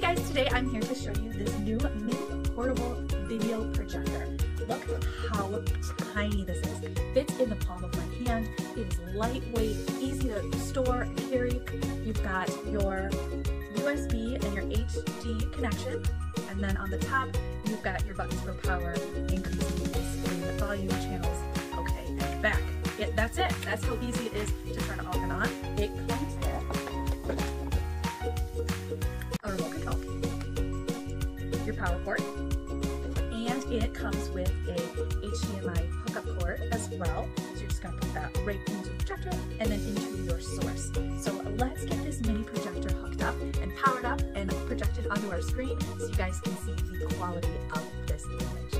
Hey guys, today I'm here to show you this new mini portable video projector. Look how tiny this is. Fits in the palm of my hand. It is lightweight, easy to store and carry. You've got your USB and your HD connection. And then on the top, you've got your buttons for power, increasing the volume channels. Okay, back. That's it. That's how easy it is to turn off and on. It power cord, and it comes with a HDMI hookup cord as well. So you're just gonna put that right into the projector and then into your source. So let's get this mini projector hooked up and powered up and projected onto our screen so you guys can see the quality of this image.